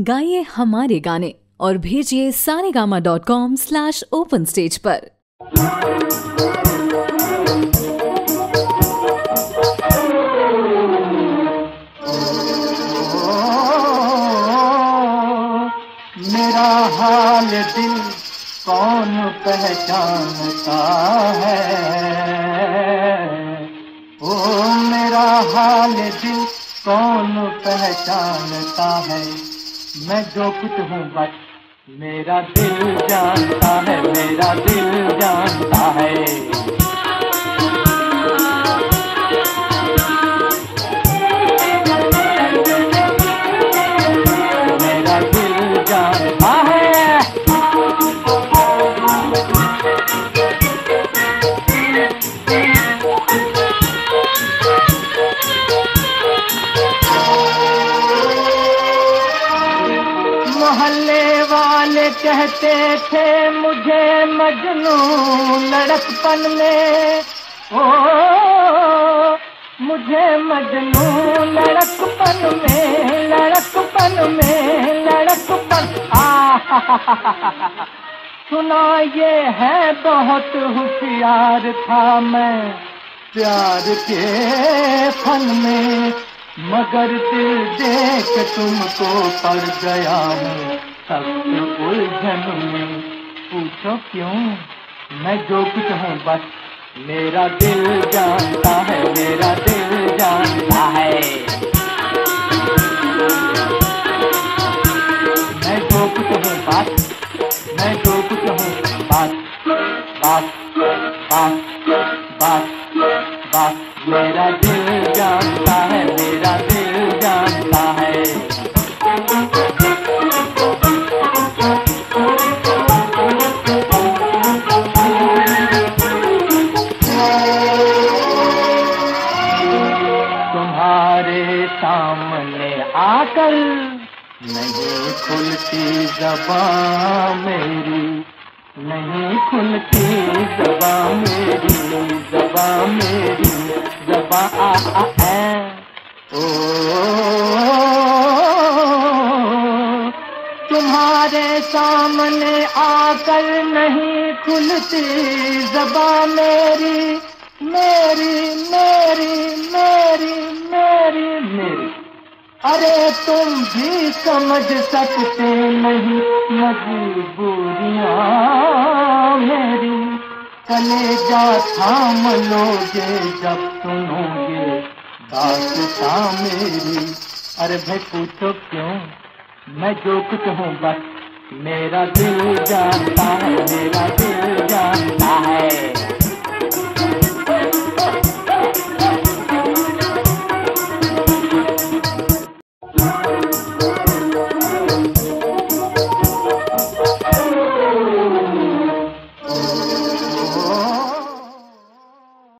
गाइए हमारे गाने और भेजिए Saregama dot com slash open stage पर। मेरा हाल दिल कौन पहचानता है? ओ, मेरा हाल दिल कौन पहचानता है? मैं जो कुछ हूँ बस मेरा दिल जानता है मेरा दिल जानता है। कहते थे, मुझे मजनू लड़कपन में। ओ, मुझे मजनू लड़कपन में लड़कपन में, लड़कपन। आ, सुना ये है, बहुत होशियार था मैं। प्यार के फन में, मगर दिल देख तुमको पड़ गया हूँ। सख्त उलझन में पूछो क्यों मैं जो कुछ हूँ बस मेरा दिल जानता है, मेरा दिल जानता है। मैं जो कुछ हूँ बस मैं जो कुछ हूँ बस बस बस बस बस मेरा दिल जानता है मेरा दिल तुम्हारे सामने आकर नहीं खुलती जबान मेरी, नहीं खुलती जबान मेरी जबान मेरी जबा आ ओ तुम्हारे सामने आकर नहीं खुलती जबान मेरी मेरी मेरी मेरी मेरी मेरी। अरे तुम भी समझ सकते नहीं मजबूरियाँ मेरी। कलेजा थाम लोगे जब सुनोगे दास्ता मेरी अरे भाई पूछो क्यों? मैं जो कुछ हूँ बस। मेरा दिल जाता है मेरा दिल